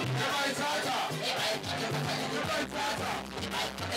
Give my tata. Give my tata.